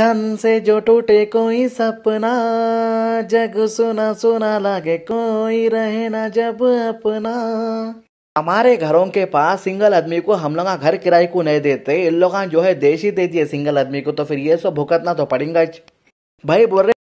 छन से जो टूटे कोई सपना, जग सुना सुना लगे कोई रहे ना जब अपना। हमारे घरों के पास सिंगल आदमी को हम लोग घर किराए को नहीं देते, इन लोग जो है देश ही दे दिए सिंगल आदमी को तो फिर ये सब भुगतना तो पड़ेगा भाई बोल रहे